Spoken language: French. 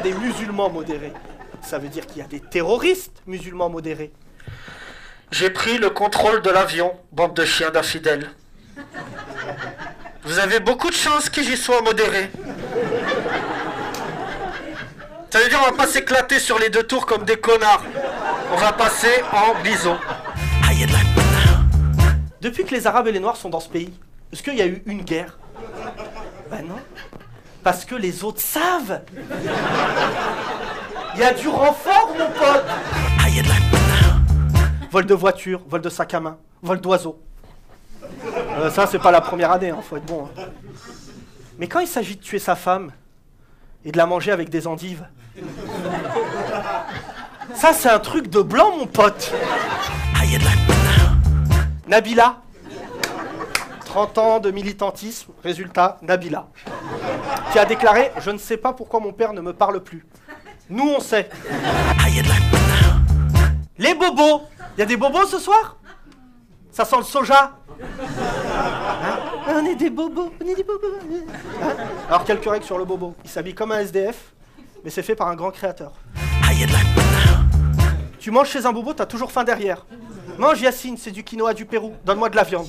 a des musulmans modérés, ça veut dire qu'il y a des terroristes musulmans modérés. J'ai pris le contrôle de l'avion, bande de chiens d'infidèles. Vous avez beaucoup de chance que j'y sois modéré. Ça veut dire on va pas s'éclater sur les deux tours comme des connards. On va passer en bison. Depuis que les Arabes et les Noirs sont dans ce pays, est-ce qu'il y a eu une guerre? Ben non. Parce que les autres savent. Il y a du renfort, mon pote. Vol de voiture, vol de sac à main, vol d'oiseau. Euh, ça, c'est pas la première année, hein, faut être bon. hein. Mais quand il s'agit de tuer sa femme et de la manger avec des endives, ça, c'est un truc de blanc, mon pote. Nabila. 30 ans de militantisme, résultat, Nabila. Qui a déclaré Je ne sais pas pourquoi mon père ne me parle plus. Nous, on sait. Les bobos Il y a des bobos ce soir? Ça sent le soja Hein? On est des bobos, on est des bobos. Hein? Alors, quelques règles sur le bobo. Il s'habille comme un SDF, mais c'est fait par un grand créateur. Tu manges chez un bobo, t'as toujours faim derrière. Mange Yacine, c'est du quinoa du Pérou. Donne-moi de la viande.